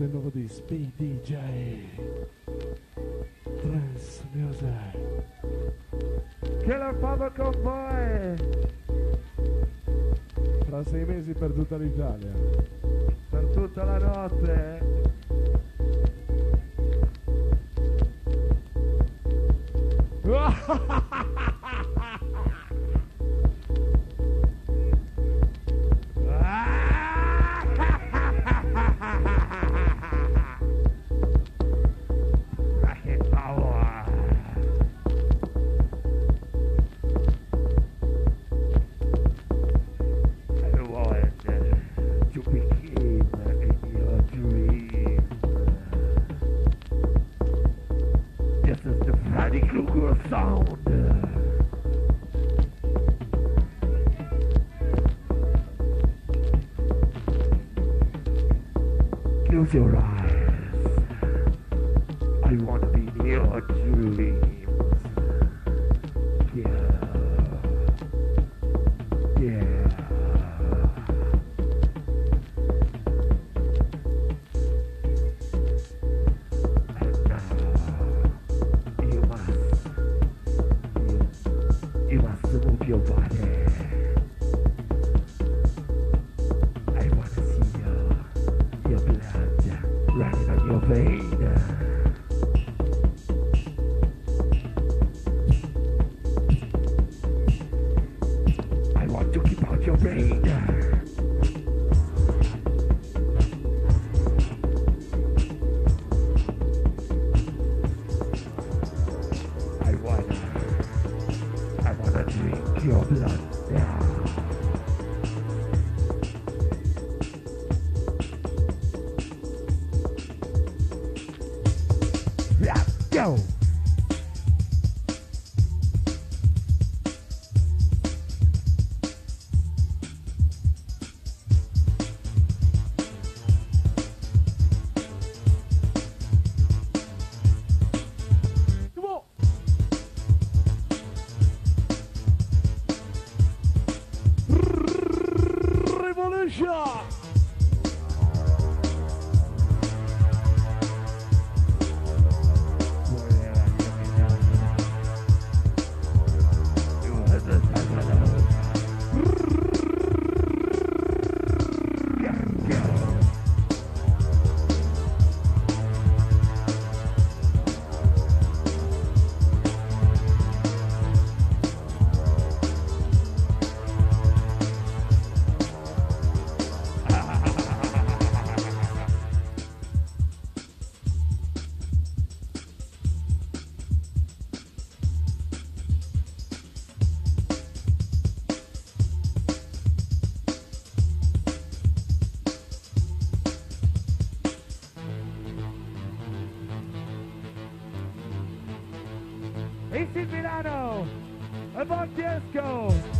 del nuovo di Space DJ Trans Music. Killer Power Convoy tra sei mesi per tutta l'Italia. Per tutta la notte! 就是。Tchau. Avant go!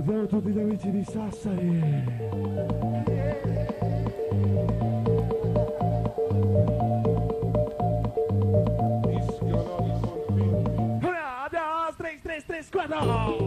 vento dinamite de Sassari. Abre as três, três, três, quatro.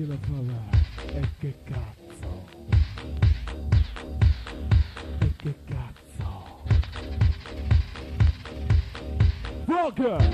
che la e che cazzo. E che cazzo. Welcome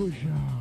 Rojão.